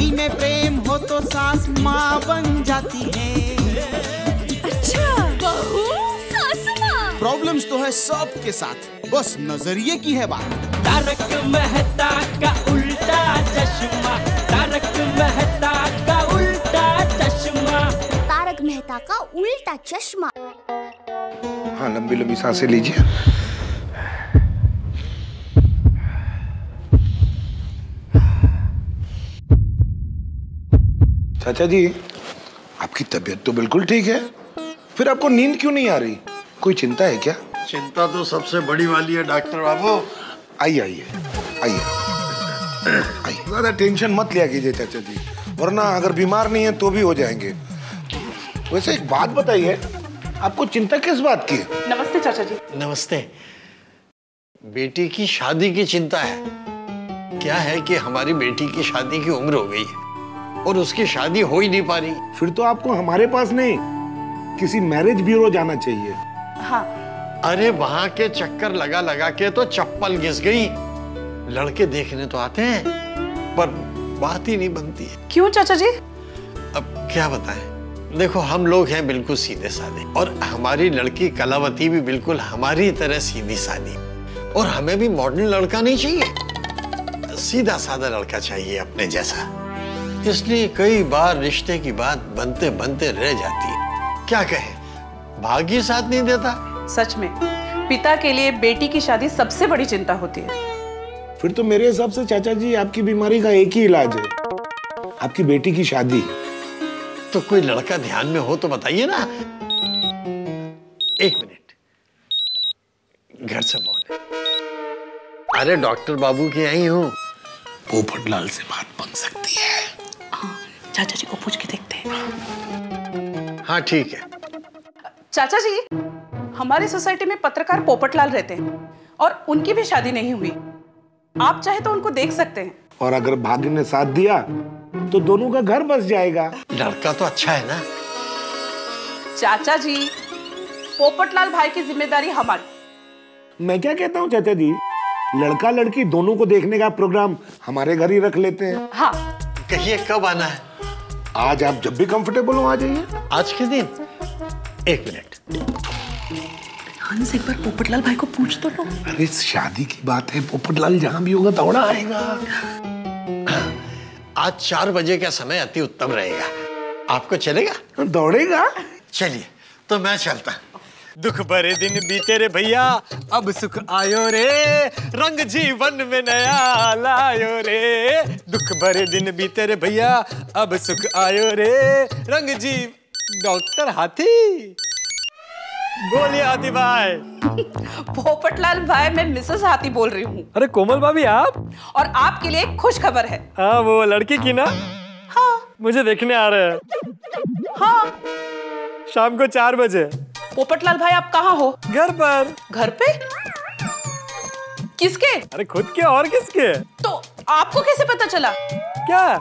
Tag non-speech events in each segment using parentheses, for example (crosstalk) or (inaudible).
दिल में प्रेम हो तो सास माँ बन जाती है। अच्छा बहू सास माँ। प्रॉब्लम्स तो है सबके साथ। बस नज़रिए की है बात। तारक मेहता का उल्टा चश्मा। तारक मेहता का उल्टा चश्मा। तारक मेहता का उल्टा चश्मा। हाँ लंबी लंबी साँसें लीजिए। चाचा जी आपकी तबीयत तो बिल्कुल ठीक है। फिर आपको नींद क्यों नहीं आ रही? कोई चिंता है क्या? चिंता तो सबसे बड़ी वाली है डॉक्टर बाबू। आइए आइए आइए। आइए। ज़्यादा टेंशन मत लिया कीजिए चाचा जी वरना अगर बीमार नहीं है तो भी हो जाएँगे। वैसे एक बात बताइए आपको चिंता किस बात की है? नमस्ते चाचा जी। नमस्ते। बेटी की शादी की चिंता है। क्या है कि हमारी बेटी की शादी की उम्र हो गई है? और उसकी शादी हो ही नहीं पा रही। फिर तो आपको हमारे पास नहीं किसी मैरिज ब्यूरो जाना चाहिए। हाँ। अरे वहाँ के चक्कर लगा लगा के तो चप्पल घिस गई। लड़के देखने तो आते हैं पर बात ही नहीं बनती है। क्यों चाचा जी? अब क्या बताएँ? देखो हम लोग हैं बिल्कुल सीधे साधे और हमारी लड़की कलावती भी बिल्कुल हमारी तरह सीधी सादी और हमें भी मॉडर्न लड़का नहीं चाहिए। सीधा साधा लड़का चाहिए अपने जैसा। इसलिए कई बार रिश्ते की बात बनते बनते रह जाती है। क्या कहे? भाग्य साथ नहीं देता? सच में पिता के लिए बेटी की शादी सबसे बड़ी चिंता होती है। फिर तो मेरे हिसाब से चाचा जी आपकी बीमारी का एक ही इलाज है। आपकी बेटी की शादी। तो कोई लड़का ध्यान में हो तो बताइए ना। एक मिनट। घर से है अरे डॉक्टर बाबू के आई हूँ। पोपटलाल से बात बन सकती है। चाचा जी को पूछ के देखते हैं। हाँ ठीक है। चाचा जी हमारी सोसाइटी में पत्रकार पोपटलाल रहते हैं और उनकी भी शादी नहीं हुई। आप चाहे तो उनको देख सकते हैं। और अगर भाग्य ने साथ दिया तो दोनों का घर बस जाएगा। लड़का तो अच्छा है ना? चाचा जी पोपटलाल भाई की ज़िम्मेदारी हमारी। मैं क्या कहता हूँ चाचा जी? लड़का लड़की दोनों को देखने का प्रोग्राम हमारे घर ही रख लेते हैं। हाँ। कहिए कब आना है? आज आप जब भी कंफर्टेबल हो आ जाइए। आज के दिन? एक मिनट। हंस एक बार पोपटलाल भाई को पूछ तो लो। अरे शादी की बात है। पोपटलाल जहाँ भी होगा दौड़ा आएगा। आज चार बजे का समय अति उत्तम रहेगा। आपको चलेगा? दौड़ेगा? चलिए तो मैं चलता। दुख भरे दिन बीते रे भैया अब सुख आयो रे। रंग जीवन में नया लायो रे। दुख भरे दिन बीते रे भैया अब सुख आयो रे। रंग जी डॉक्टर हाथी। बोलिए हाथी भाई। (laughs) पोपटलाल भाई मैं मिसेस हाथी बोल रही हूँ। अरे कोमल भाभी आप? और आपके लिए एक खुश खबर है। हाँ वो लड़की की ना? हाँ। मुझे देखने आ रहे हैं। हाँ। शाम को चार बजे। पोपटलाल भाई आप कहाँ हो? घर पर। घर पे? किसके? अरे खुद के और किसके? तो आपको कैसे पता चला? क्या?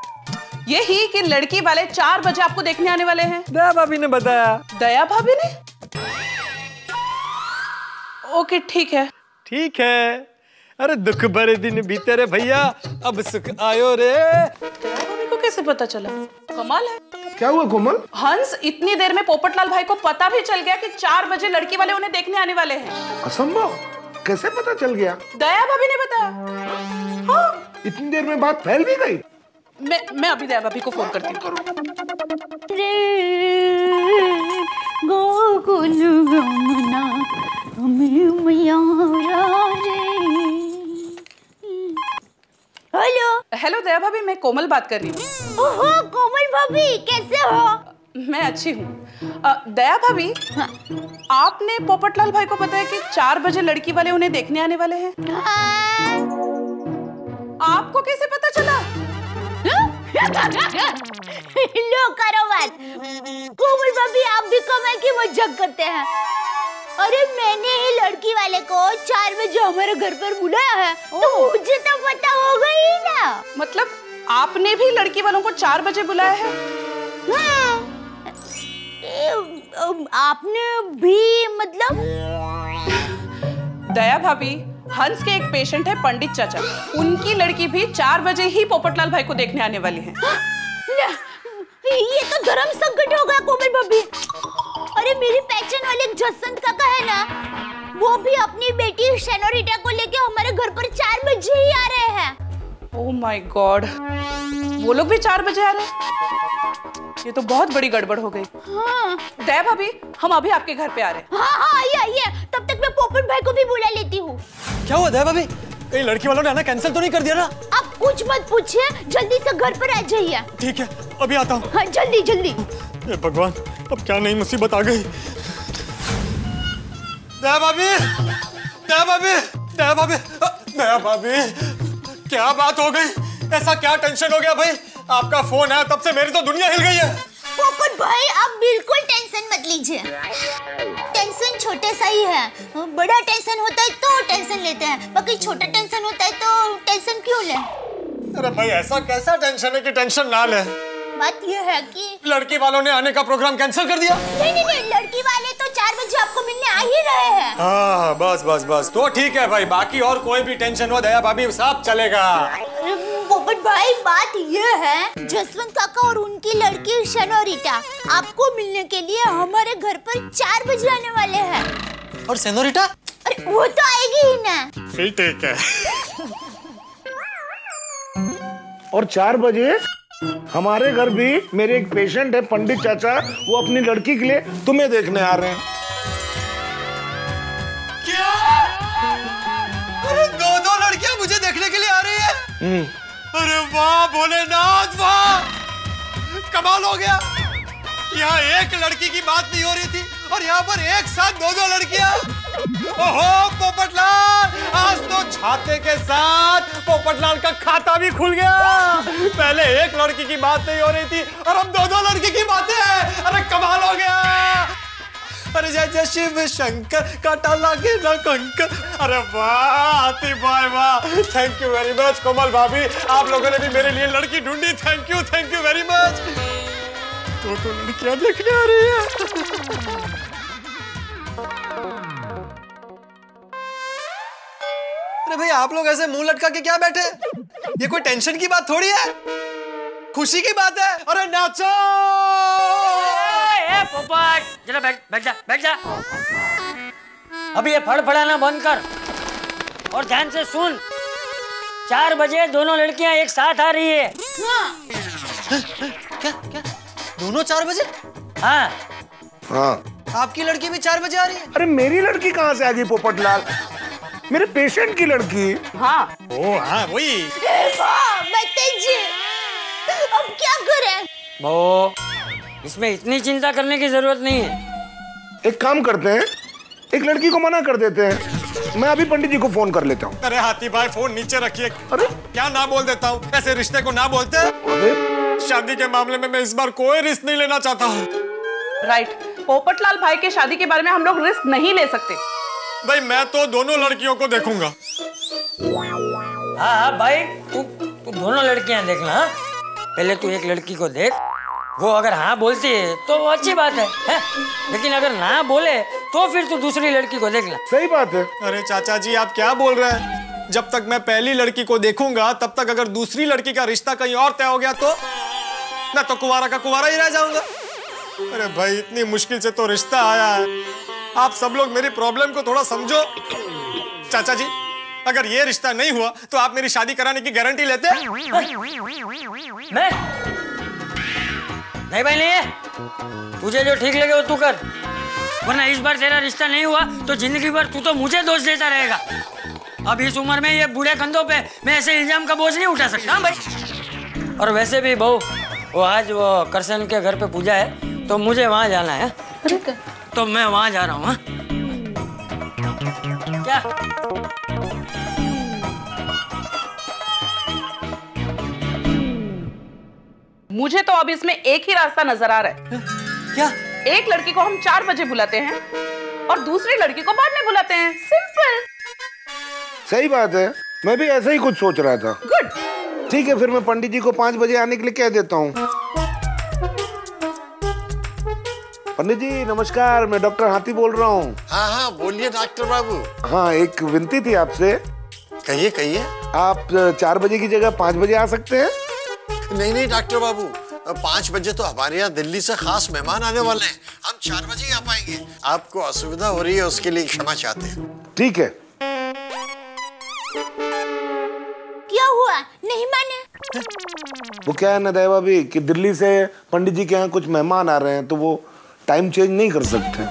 यही कि लड़की वाले चार बजे आपको देखने आने वाले हैं। दया भाभी ने बताया। दया भाभी ने? ओके ठीक है। ठीक है। अरे दुख भरे दिन बीते रे भैया अब सुख आयो रे। को कैसे पता चला? कमाल है। क्या हुआ कोमल? हंस इतनी देर में पोपटलाल भाई को पता भी चल गया कि चार बजे लड़की वाले उन्हें देखने आने वाले हैं। असंभव। कैसे पता चल गया? दया भाभी ने बताया। हाँ। इतनी देर में बात फैल भी गई? मैं मैं अभी दया भाभी को फ़ोन करती हूँ। गोकुल गमना हमें मैया रे। हेलो दया भाभी मैं कोमल बात कर रही हूँ। ओहो कोमल भाभी कैसे हो? मैं अच्छी हूँ। दया भाभी आपने पोपटलाल भाई को बताया कि चार बजे लड़की वाले उन्हें देखने आने वाले हैं? आपको कैसे पता चला? लो करो बात। कोमल भाभी आप भी कमाल की मज़ाक करते हैं। अरे मैंने ही लड़की वाले को चार बजे हमारे घर पर बुलाया है। तो मुझे तो पता ही मतलब आपने भी लड़की वालों को चार बजे बुलाया है? हाँ। आपने भी मतलब दया भाभी हंस के एक पेशेंट है पंडित चाचा। उनकी लड़की भी चार बजे ही पोपटलाल भाई को देखने आने वाली है। ये तो धर्म संकट हो गया कोमल भाभी। अरे मेरी पहचान वाले एक जसवंत काका है ना वो भी अपनी बेटी शेनोरिटा को लेके हमारे घर पर चार बजे ही आ रहे हैं। ओह माय गॉड वो लोग भी चार बजे आ रहे हैं। ये तो बहुत बड़ी गड़बड़ हो गई। हाँ। दया भाभी हम अभी आपके घर पे आ रहे हैं। हाँ हाँ आइए आइए। तब तक मैं पोपट भाई को भी बुला लेती हूँ। क्या हुआ दया भाभी कहीं लड़की वालों ने आना कैंसिल तो नहीं कर दिया ना? आप कुछ मत पूछिए जल्दी से घर पर आ जाइए। ठीक है अभी आता हूँ। हाँ जल्दी जल्दी। भगवान अब क्या नई मुसीबत आ गई? दया भाभी दया भाभी दया भाभी दया भाभी क्या बात हो गई? ऐसा क्या टेंशन हो गया भाई? आपका फ़ोन है तब से मेरी तो दुनिया हिल गई है। पोपट भाई आप बिल्कुल टेंशन मत लीजिए। टेंशन छोटे सा ही है। बड़ा टेंशन होता है तो टेंशन लेते हैं। बाकी छोटा टेंशन होता है तो टेंशन क्यों ले? अरे भाई ऐसा कैसा टेंशन है कि टेंशन ना ले? बात ये है कि लड़की वालों ने आने का प्रोग्राम कैंसिल कर दिया। नहीं नहीं नहीं लड़की वाले तो चार बजे आपको मिलने आ ही रहे हैं। हाँ बस बस बस। तो ठीक है भाई बाकी और कोई भी टेंशन हो दया भाभी सब चलेगा। पोपट भाई बात यह है जसवंत काका और उनकी लड़की शनोरिटा आपको मिलने के लिए हमारे घर पर चार बजे आने वाले हैं। और सेनोरिटा अरे वो तो आएगी ही ना। फिर ठीक है। और चार बजे हमारे घर भी मेरे एक पेशेंट है पंडित चाचा वो अपनी लड़की के लिए तुम्हें देखने आ रहे हैं। क्या? अरे दो दो लड़कियाँ मुझे देखने के लिए आ रही है। हम्म, अरे वाह भोलेनाथ वाह। कमाल हो गया। यहाँ एक लड़की की बात नहीं हो रही थी और यहाँ पर एक साथ दो दो लड़कियाँ। ओहो, पोपटलाल, आज तो छाते के साथ पोपटलाल का खाता भी खुल गया। पहले एक लड़की की बात नहीं हो रही थी, और अब दो दो लड़की की बातें अरे, कमाल हो गया। अरे, जय जय शिव शंकर, काटा लागे ना कंकर। अरे, वाह आती भाई वाह। Thank you very much Komal भाभी। आप लोगों ने भी मेरे लिए लड़की ढूंढी। Thank you thank you very much तो तो लड़कियाँ देखने आ रही है। अरे भाई आप लोग ऐसे मुँह लटका के क्या बैठे? ये कोई टेंशन की बात थोड़ी है? खुशी की बात है? अरे नाचो! ए पोपट! जरा बैठ बैठ जा बैठ जा। अभी ये फड़फड़ाना बंद कर। और ध्यान से सुन। चार बजे दोनों लड़कियाँ एक साथ आ रही है। क्या क्या? दोनों चार बजे? हाँ। हाँ। आपकी लड़की भी चार बजे आ रही है? अरे मेरी लड़की कहाँ से आ गई पोपटलाल? मेरे पेशेंट की लड़की। हाँ। ओ हाँ वही। अब क्या करें? वो इसमें इतनी चिंता करने की ज़रूरत नहीं है। एक काम करते हैं एक लड़की को मना कर देते हैं। मैं अभी पंडित जी को फ़ोन कर लेता हूँ। अरे हाथी भाई फ़ोन नीचे रखिए। अरे। क्या ना बोल देता हूँ? ऐसे रिश्ते को ना बोलते? अरे। शादी के मामले में मैं इस बार कोई रिस्क नहीं लेना चाहता। हूँ राइट पोपटलाल भाई के शादी के बारे में हम लोग रिस्क नहीं ले सकते। भाई मैं तो दोनों लड़कियों को देखूँगा। हाँ हाँ भाई तू तू दोनों लड़कियाँ देखना हाँ? पहले तू एक लड़की को देख। वो अगर हाँ बोलती है तो वो अच्छी बात है, है? लेकिन अगर ना बोले तो फिर तू दूसरी लड़की को देखना सही बात है। अरे चाचा जी आप क्या बोल रहे हैं? जब तक मैं पहली लड़की को देखूँगा तब तक अगर दूसरी लड़की का रिश्ता कहीं और तय हो गया तो मैं तो कुवारा का कुवारा ही रह जाऊँगा। अरे भाई इतनी मुश्किल से तो रिश्ता आया है। आप सब लोग मेरी प्रॉब्लम को थोड़ा समझो। चाचा जी अगर ये रिश्ता नहीं हुआ तो आप मेरी शादी कराने की गारंटी लेते? हैं मैं? नहीं भाई नहीं है। तुझे जो ठीक लगे वो तू कर। वरना इस बार तेरा रिश्ता नहीं हुआ तो ज़िंदगी भर तू तो मुझे दोष देता रहेगा। अब इस उम्र में ये बूढ़े कंधों पे मैं ऐसे इल्ज़ाम का बोझ नहीं उठा सकता हाँ भाई। और वैसे भी बहू वो आज वो करसन के घर पे पूजा है तो मुझे वहाँ जाना है ठीक है तो मैं वहाँ जा रहा हूँ हाँ? क्या? मुझे तो अब इसमें एक ही रास्ता नज़र आ रहा है। क्या? एक लड़की को हम चार बजे बुलाते हैं और दूसरी लड़की को बाद में बुलाते हैं। सिंपल सही बात है। मैं भी ऐसा ही कुछ सोच रहा था। गुड ठीक है फिर मैं पंडित जी को पाँच बजे आने के लिए कह देता हूँ। पंडित जी नमस्कार मैं डॉक्टर हाथी बोल रहा हूँ। हाँ हाँ बोलिए डॉक्टर बाबू। हाँ एक विनती थी आपसे। कहिए कहिए। आप चार बजे की जगह पाँच बजे आ सकते हैं? नहीं नहीं डॉक्टर बाबू पाँच बजे तो हमारे यहाँ दिल्ली से खास मेहमान आने वाले हैं। हम चार बजे ही आ पाएँगे। आपको असुविधा हो रही है उसके लिए क्षमा चाहते हैं। ठीक है। क्या हुआ? नहीं माने। वो क्या है ना दया भाभी कि दिल्ली से पंडित जी के यहाँ कुछ मेहमान आ रहे हैं तो वो टाइम चेंज नहीं कर सकते।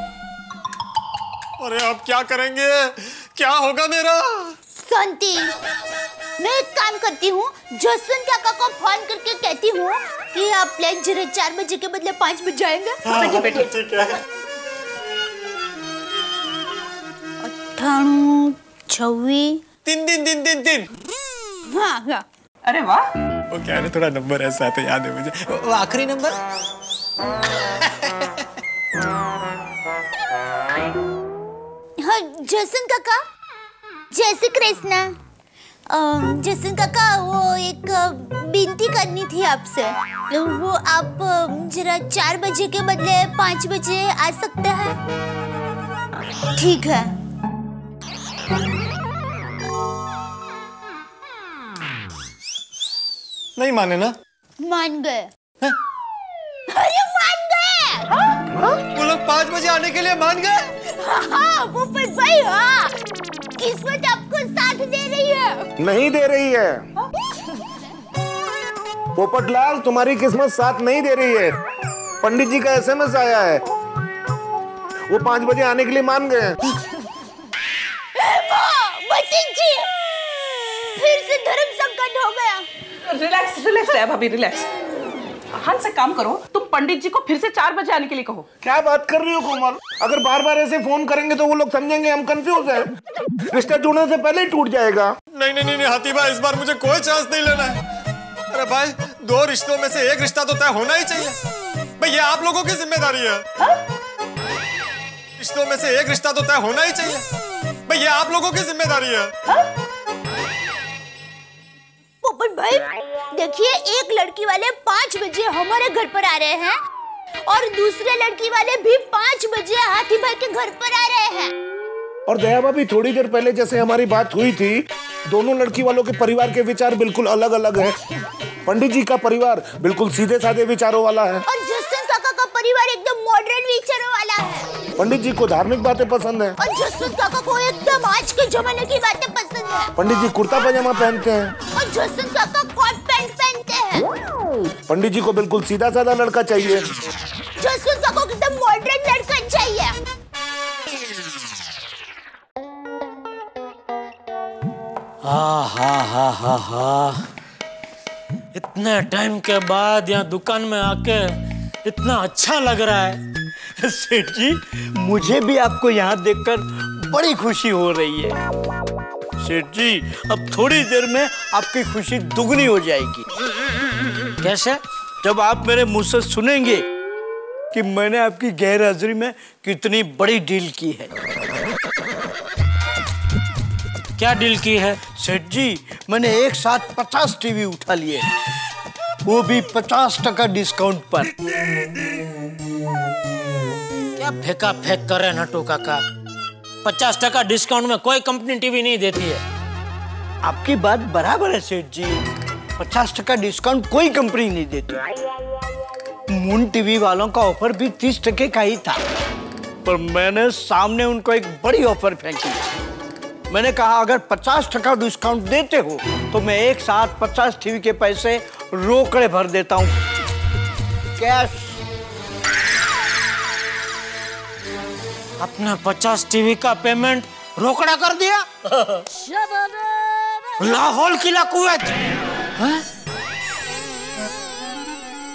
अरे अब क्या करेंगे? क्या होगा मेरा? शांति मैं एक काम करती हूँ जसवंत काका को फ़ोन करके कहती हूँ कि आप प्लेन जरा चार बजे के बदले पाँच बजे बैठिए बैठिए ठीक है। अट्ठाणु छवी। तीन दिन दिन दिन दिन हाँ हाँ अरे वाह। वो क्या है थोड़ा नंबर ऐसा है तो याद है मुझे। वो- वो आखिरी नंबर (laughs) हाँ। जसन काका। जैसे कृष्णा। जसन काका वो एक विनती करनी थी आपसे। वो आप जरा चार बजे के बदले पाँच बजे आ सकते हैं। ठीक है। नहीं माने ना। मान गए। अरे मान गए वो लोग पाँच बजे आने के लिए मान गए? हाँ वो पर भाई हाँ किस्मत आपको साथ दे रही है। नहीं दे रही है। पोपटलाल तुम्हारी किस्मत साथ नहीं दे रही है। पंडित जी का एसएमएस आया है। वो पाँच बजे आने के लिए मान गए हैं। जी। फिर से धर्म संकट हो गया। रिलैक्स रिलैक्स है भाभी रिलैक्स हंस एक काम करो तुम पंडित जी को फिर से चार बजे आने के लिए कहो। क्या बात कर रही हो कोमल? अगर बार बार ऐसे फ़ोन करेंगे तो वो लोग समझेंगे हम कंफ्यूज हैं। रिश्ता जुड़ने से पहले ही टूट जाएगा। नहीं नहीं नहीं नहीं, हाथी भाई इस बार मुझे कोई चांस नहीं लेना है। अरे भाई दो रिश्तों में से एक रिश्ता तो तय होना ही चाहिए। भाई ये आप लोगों की ज़िम्मेदारी है। रिश्तों में से एक रिश्ता तो तय होना ही चाहिए। भाई ये आप लोगों की ज़िम्मेदारी है? पोपट भाई देखिए एक लड़की वाले पाँच बजे हमारे घर पर आ रहे हैं और दूसरे लड़की वाले भी पाँच बजे हाथी भाई के घर पर आ रहे हैं। और दया भाभी थोड़ी देर पहले जैसे हमारी बात हुई थी दोनों लड़की वालों के परिवार के विचार बिल्कुल अलग अलग हैं। पंडित जी का परिवार बिल्कुल सीधे साधे विचारों वाला है। और परिवार एकदम मॉडर्न विचारों वाला है। पंडित जी को धार्मिक बातें पसंद है। और जसवंत काका को एकदम आज के जमाने की बातें पसंद है। पंडित जी कुर्ता पजामा पहनते हैं। और जसवंत काका कॉट पैंट पहनते हैं। पंडित जी को बिल्कुल सीधा साधा लड़का चाहिए। जसवंत काका को एकदम मॉडर्न लड़का चाहिए। हा हा हा हा हा। इतने टाइम के बाद यहाँ दुकान में आके इतना अच्छा लग रहा है। सेठ जी मुझे भी आपको यहाँ देखकर बड़ी खुशी हो रही है। सेठ जी अब थोड़ी देर में आपकी खुशी दुगनी हो जाएगी। कैसे? जब आप मेरे मुँह से सुनेंगे कि मैंने आपकी गैर हाजिरी में कितनी बड़ी डील की है। क्या डील की है? सेठ जी मैंने एक साथ पचास टीवी उठा लिए। वो भी पचास टका डिस्काउंट पर। क्या फेंका फेंक कर रहे नटू काका? पचास टका डिस्काउंट में कोई कंपनी टीवी नहीं देती है। आपकी बात बराबर है सेठ जी। पचास टका डिस्काउंट कोई कंपनी नहीं देती। मून टीवी वालों का ऑफ़र भी तीस टके का ही था। पर मैंने सामने उनको एक बड़ी ऑफ़र फेंकी। मैंने कहा अगर पचास टका डिस्काउंट देते हो तो मैं एक साथ पचास टीवी के पैसे रोकड़े भर देता हूँ. कैश अपने पचास टीवी का पेमेंट रोकड़ा कर दिया? लाहौल किला कुवैत।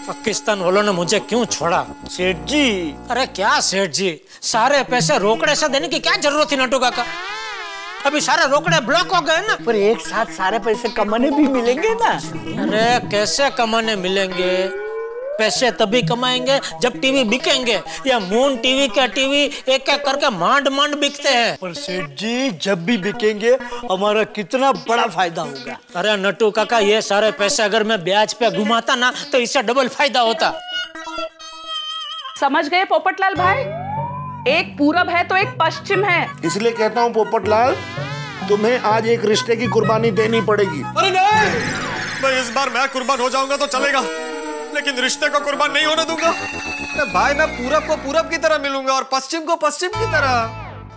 पाकिस्तान वालों ने मुझे क्यों छोड़ा? सेठ जी। अरे क्या सेठ जी? सारे पैसे रोकड़े से देने की क्या ज़रूरत थी नटू काका? अभी सारे रोकड़े ब्लॉक हो गए ना। पर एक साथ सारे पैसे कमाने भी मिलेंगे ना। अरे कैसे कमाने मिलेंगे? पैसे तभी कमाएँगे जब टीवी बिकेंगे या मून टीवी का टीवी एक एक करके मांड मांड बिकते हैं। पर सेठ जी जब भी बिकेंगे हमारा कितना बड़ा फ़ायदा होगा। अरे नटू काका ये सारे पैसे अगर मैं ब्याज पे घुमाता ना तो इससे डबल फ़ायदा होता। समझ गए पोपटलाल भाई? एक पूरब है तो एक पश्चिम है। इसलिए कहता हूँ पोपटलाल तुम्हें आज एक रिश्ते की कुर्बानी देनी पड़ेगी। अरे नहीं! मैं इस बार मैं कुर्बान हो जाऊँगा तो चलेगा। लेकिन रिश्ते को कुर्बान नहीं होने दूँगा। अरे भाई मैं पूरब को पूरब की तरह मिलूँगा और पश्चिम को पश्चिम की तरह।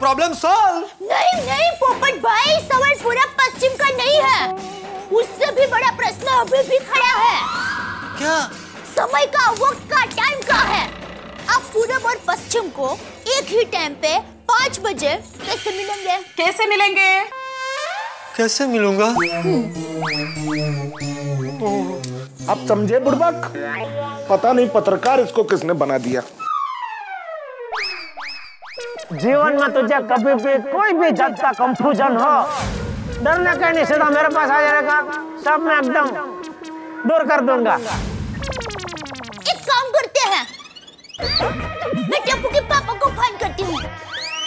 प्रॉब्लम सॉल्व नहीं नहीं पोपट भाई सवाल पूरा पश्चिम का नहीं है। उससे भी बड़ा प्रश्न अभी भी खड़ा है। क्या? समय का वक्त का टाइम का है। आप पूरब और पश्चिम को एक ही टाइम पे पाँच बजे कैसे मिलेंगे? कैसे मिलेंगे? कैसे मिलूँगा? आप समझे बुड़बक पता नहीं पत्रकार इसको किसने बना दिया। जीवन में तुझे कभी भी कोई भी जात का कंफ्यूजन हो डरने का नहीं सीधा मेरे पास आ जाएगा सब मैं एकदम दूर कर दूँगा। एक काम करते हैं मैं टप्पू के पापा को फ़ोन करती हूँ।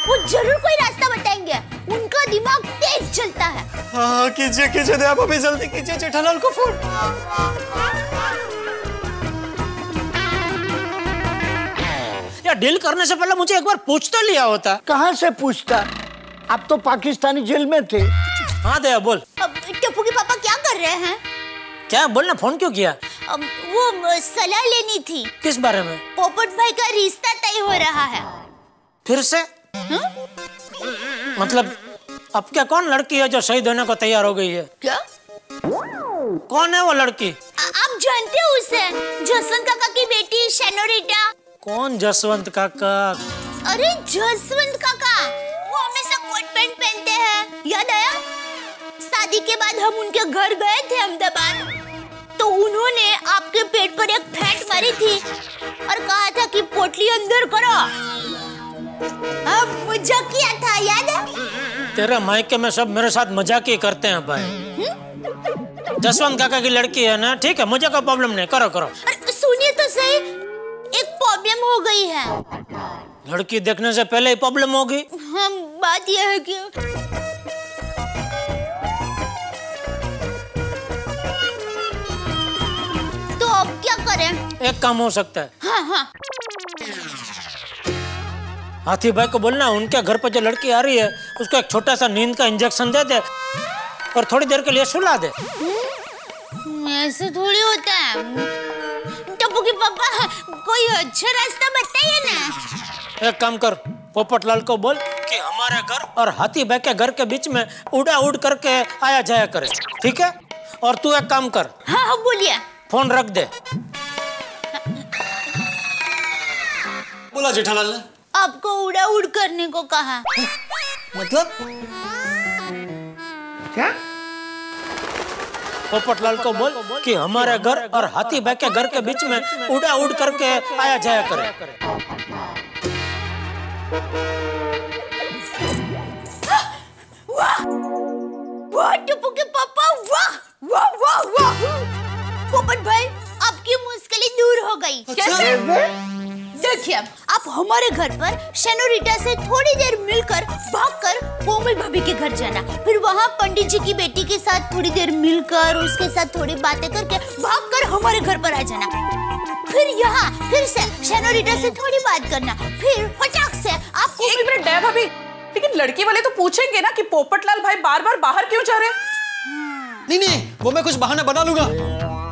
वो ज़रूर कोई रास्ता बताएँगे। उनका दिमाग तेज चलता है। हाँ कीजिए कीजिए दया भाभी जल्दी कीजिए जेठालाल को फ़ोन। या डील करने से पहले मुझे एक बार पूछ तो लिया होता। कहाँ से पूछता? आप तो पाकिस्तानी जेल में थे। हाँ दया बोल। टप्पू के पापा क्या कर रहे हैं? क्या बोलना फ़ोन क्यों किया? वो सलाह लेनी थी। किस बारे में? पोपट भाई का रिश्ता तय हो रहा है। फिर से? मतलब अब क्या कौन लड़की है जो शहीद होने को तैयार हो गई है? क्या? कौन है वो लड़की? आ- आप जानते हो उसे? जसवंत काका की बेटी शेनोरिटा। कौन जसवंत काका? अरे जसवंत काका! वो हमेशा कोट पैंट पहनते हैं। याद आया? शादी के बाद हम उनके घर गए थे अहमदाबाद। तो उन्होंने आपके पेट पर एक फैट मारी थी और कहा था कि पोटली अंदर करो। अब मज़ाक किया था याद है? तेरे मायके में सब मेरे साथ मज़ाक ही करते हैं भाई। जसवंत काका की लड़की है ना ठीक है मुझे कोई प्रॉब्लम नहीं करो करो। सुनिए तो सही एक प्रॉब्लम हो गई है। लड़की देखने से पहले ही प्रॉब्लम होगी। हम बात यह है कि करें। एक काम हो सकता है। हाँ हाँ। हाथी भाई को बोलना उनके घर पर जो लड़की आ रही है उसको एक छोटा सा नींद का इंजेक्शन दे दे और थोड़ी देर के लिए सुला दे। ऐसे थोड़ी होता है। टप्पू के पापा कोई अच्छा रास्ता बताइए ना। एक काम कर पोपटलाल को बोल कि हमारे घर और हाथी भाई के घर के बीच में उड़ा उड़ करके आया जाया करे ठीक है? और तू एक काम कर हाँ हाँ बोलिए। फ़ोन रख दे। बोला जेठालाल ने? आपको उड़ा उड़ करने को कहा। मतलब? क्या? पोपटलाल को बोल कि हमारे घर और हाथी भाई के घर के बीच में उड़ा उड़ करके आया जाया करे। वाह वाह टप्पू के पापा वाह वाह वाह वाह। पोपट भाई आपकी मुश्किलें दूर हो गई। कैसे देखिए आप हमारे घर पर शेनोरिटा से थोड़ी देर मिलकर भागकर कोमल भाभी के घर जाना। फिर वहाँ पंडित जी की बेटी के साथ थोड़ी देर मिलकर उसके साथ थोड़ी बातें करके भागकर हमारे घर पर आ जाना। फिर यहाँ फिर से शेनोरिटा से थोड़ी बात करना। फिर फटाक से आप एक मिनट दया भाभी। लेकिन लड़की वाले तो पूछेंगे ना कि पोपटलाल भाई बार बार बाहर क्यों जा रहे नहीं नहीं वो मैं कुछ बहाना बना लूँगा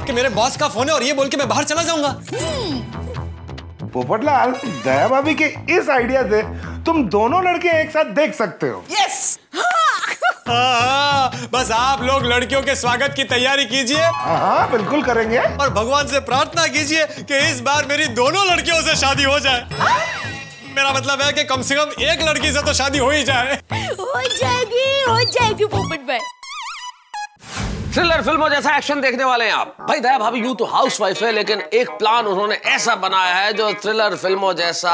कि मेरे बॉस का फ़ोन है और ये बोल के मैं बाहर चला जाऊँगा। पोपटलाल दया भाभी के इस आइडिया से तुम दोनों लड़के एक साथ देख सकते हो। यस (laughs) हाँ, बस आप लोग लड़कियों के स्वागत की तैयारी कीजिए। हाँ हाँ बिल्कुल करेंगे। और भगवान से प्रार्थना कीजिए कि इस बार मेरी दोनों लड़कियों से शादी हो जाए। मेरा मतलब है कि कम से कम एक लड़की से तो शादी हो ही जाए। हो जाएगी हो जाएगी पोपट भाई। थ्रिलर फ़िल्मों जैसा एक्शन देखने वाले हैं आप। भाई दया भाभी यू तो हाउस वाइफ है लेकिन एक प्लान उन्होंने ऐसा बनाया है जो थ्रिलर फ़िल्मों जैसा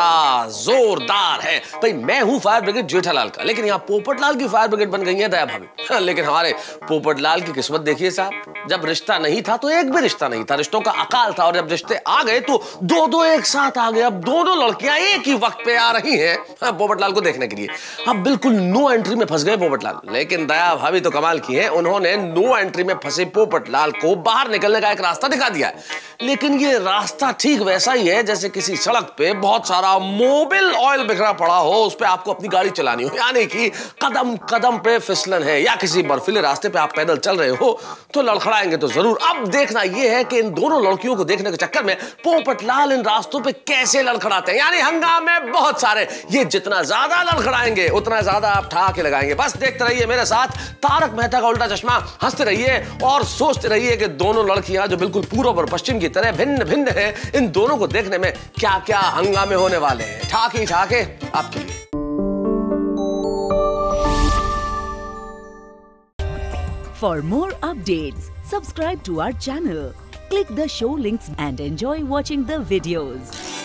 जोरदार है। भाई मैं हूँ फायर ब्रिगेड जेठालाल का लेकिन यहाँ पोपटलाल की फायर ब्रिगेड बन गई है दया भाभी। हाँ, लेकिन हमारे पोपटलाल की किस्मत देखिए साहब जब रिश्ता नहीं था तो एक भी रिश्ता नहीं था। रिश्तों का अकाल था और जब रिश्ते आ गए तो दो दो एक साथ आ गए। अब दोनों लड़कियाँ एक ही वक्त पे आ रही हैं हाँ, पोपटलाल को देखने के लिए। अब बिल्कुल नो एंट्री में फंस गए पोपटलाल। लेकिन दया भाभी तो कमाल की है उन्होंने नो एंट्री में फंसे पोपटलाल को बाहर निकलने का एक रास्ता दिखा दिया है। लेकिन ये रास्ता ठीक वैसा ही है, जैसे किसी सड़क पे बहुत सारा मोबिल ऑयल बिखरा पड़ा हो, उस पे आपको अपनी गाड़ी चलानी हो। यानी कि कदम कदम पे फिसलन है, या किसी बर्फीले रास्ते पे आप पैदल चल रहे हो तो लड़खड़ाएँगे तो ज़रूर। अब देखना यह है कि इन दोनों लड़कियों को देखने के चक्कर में पोपटलाल इन रास्तों पे कैसे लड़खड़ाते हैं? यानी हंगामे बहुत सारे, ये जितना ज़्यादा लड़खड़ाएँगे, उतना ज़्यादा आप ठहाके लगाएँगे। बस देखते रहिए मेरे साथ, तारक मेहता का उल्टा चश्मा, हँसते रहिए और सोचते रहिए कि दोनों लड़कियाँ जो बिल्कुल पूर्व और पश्चिम की तरह भिन्न भिन्न हैं इन दोनों को देखने में क्या क्या हंगामे होने वाले हैं ठाके ठाके आपके लिए For more updates, subscribe to our channel, click the show links and enjoy watching the videos.